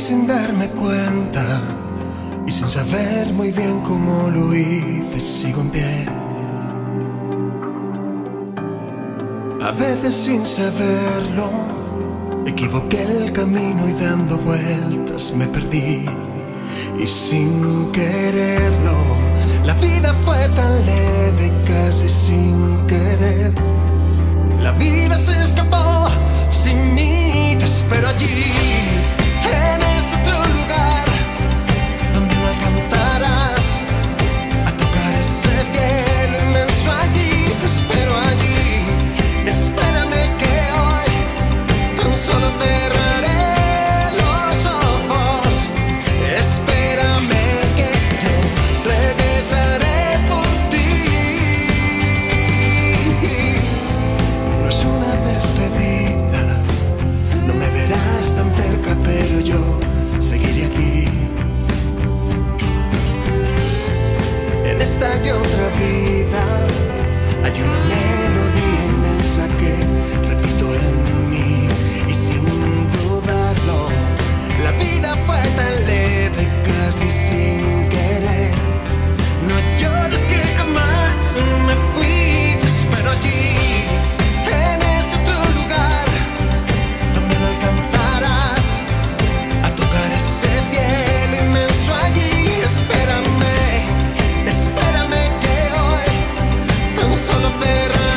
sin darme cuenta y sin saber muy bien cómo lo hice, sigo en pie. A veces sin saberlo, equivoqué el camino y dando vueltas me perdí. Y sin quererlo, la vida fue tan leve, casi sin querer. La vida se escapó sin mí, te espero allí, y otra vida hay una melodía inmensa que tan solo cerraré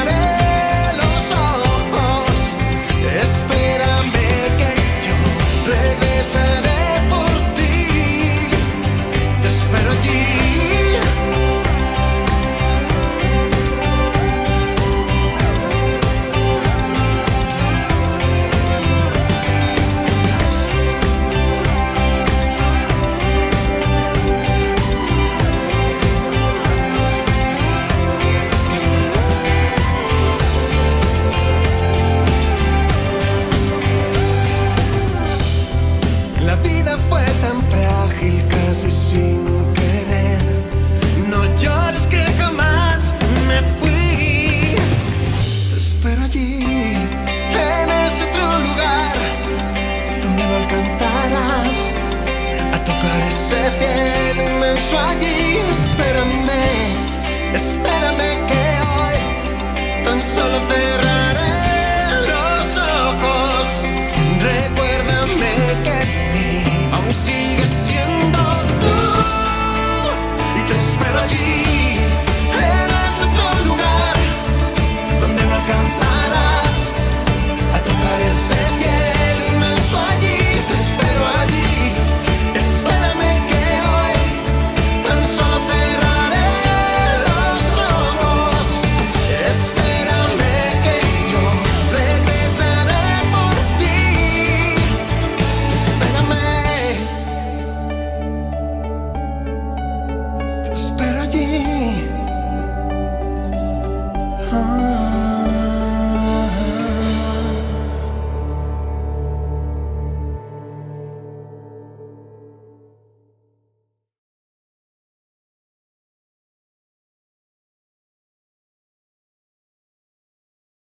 La vida fue tan frágil casi sin querer. No llores que jamás me fui. Te espero allí, en ese otro lugar, donde no alcanzarás a tocar ese cielo inmenso allí. Espérame, espérame que hoy tan solo cerraré